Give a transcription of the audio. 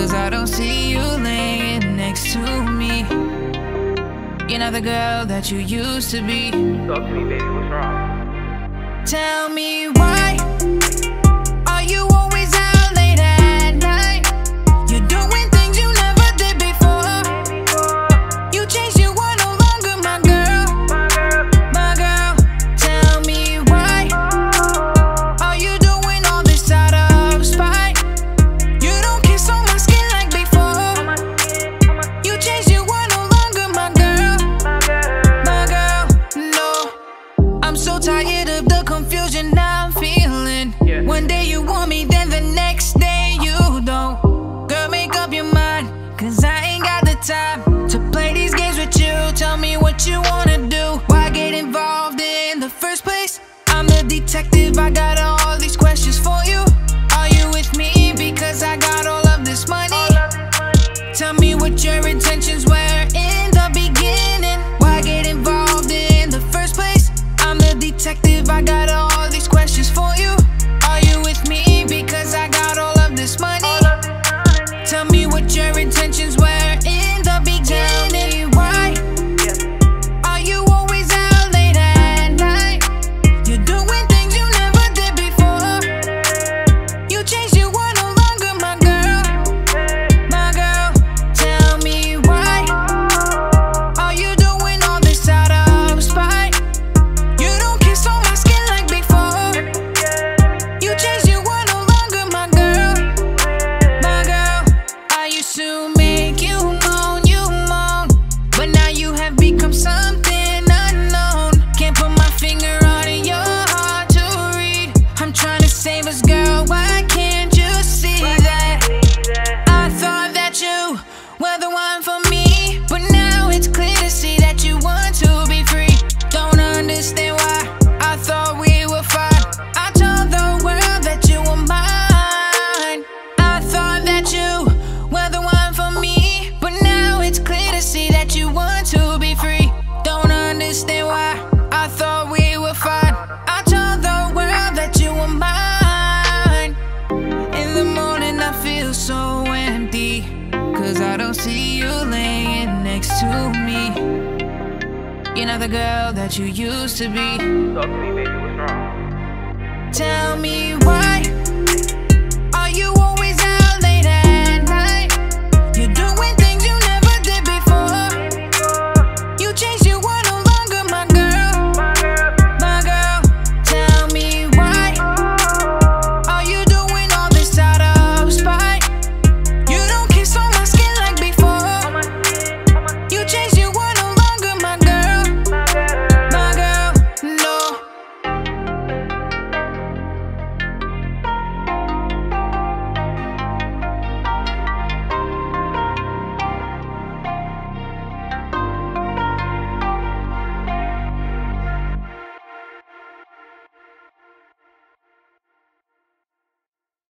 Cause I don't see you laying next to me. You're not the girl that you used to be. Talk to me, baby. What's wrong? Tell me detective, I got all these questions for you. Are you with me? Because I got all of this money. Tell me what your intentions were in the beginning. Why get involved in the first place? I'm the detective, I got all these questions for you. Are you with me? Because I got all of this money. Tell me what your then why I thought we were fine. I told the world that you were mine. In the morning I feel so empty Cause I don't see you laying next to me. You're not the girl that you used to be. Talk to me baby, what's wrong? Tell me why